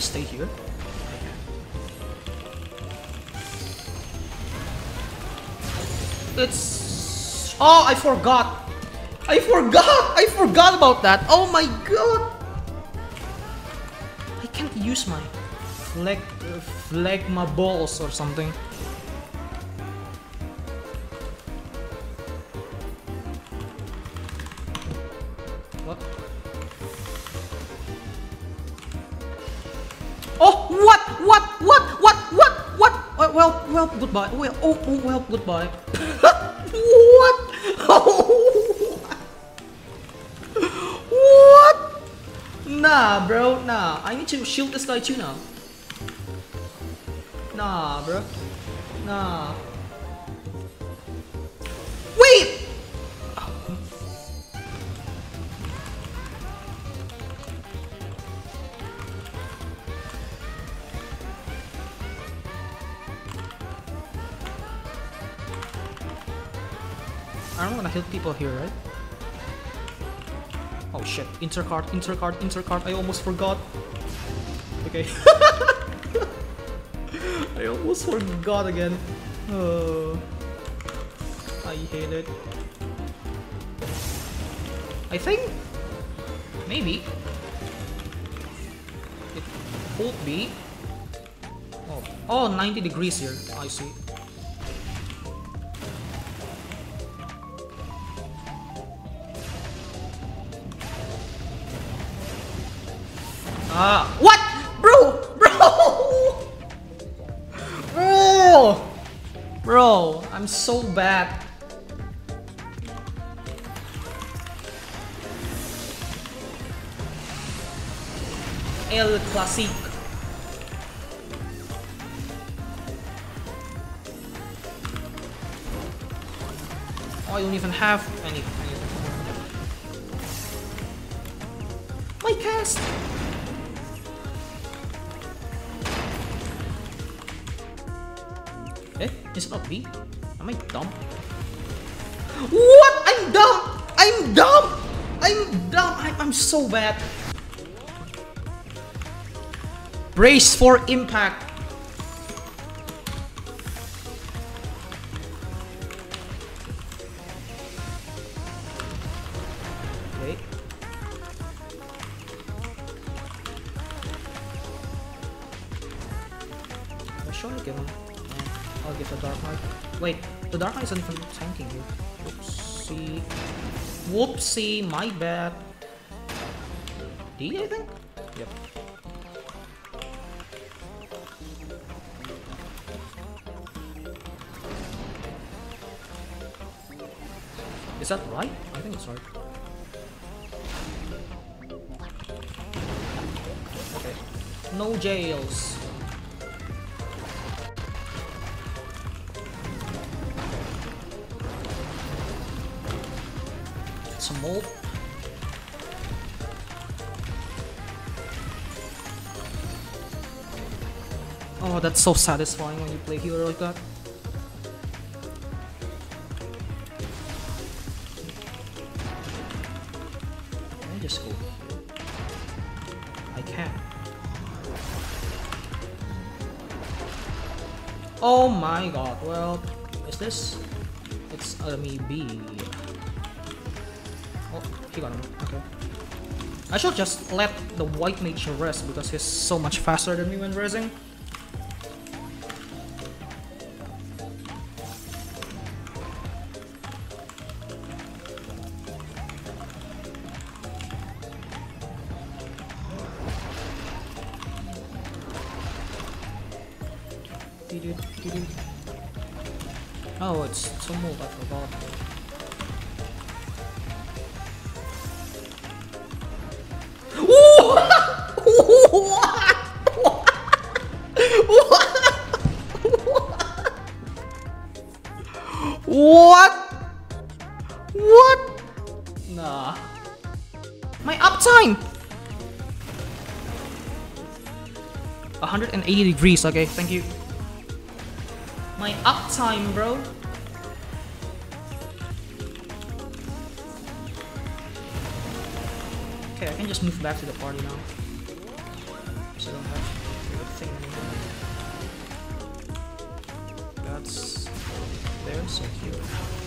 stay here? It's... Oh, I forgot! I forgot! I forgot about that! Oh my god! I can't use my flag, uh, phlegma balls or something. Oh, what? What? What? What? What? What? Uh, well, well, goodbye. Well, oh, oh well, goodbye. what? what? Nah, bro. Nah, I need to shield this guy too now. Nah, bro. Nah. Wait! I don't wanna hit people here, right? Oh shit, intercard, intercard, intercard, I almost forgot. Okay. I almost forgot again. Oh, I hate it. I think maybe it could be. Oh, oh 90 degrees here. I see. Ah, what? Bro, bro, bro, bro, I'm so bad. El. Oh, I don't even have any. My cast. Eh? Is it not B? Am I dumb? What? I'm dumb! I'm dumb! I'm dumb! I I'm so bad. Brace for impact. Okay. Surely give him. I'll get the Dark Knight. Wait, the Dark Knight isn't even tanking here. Whoopsie. Whoopsie, my bad. D, I think? Yep. Is that right? I think it's right. Okay. No jails. Some more. Oh, that's so satisfying when you play hero like that. Can I just go here? I can. Oh my god, well, is this? It's enemy B. Got him. Okay. I should just let the white mage rest because he's so much faster than me when resing. Oh, it's some move, I forgot. What? What? What? Nah. My uptime! 180 degrees, okay, thank you. My uptime, bro. Okay, I can just move back to the party now. I don't have That's there, so here.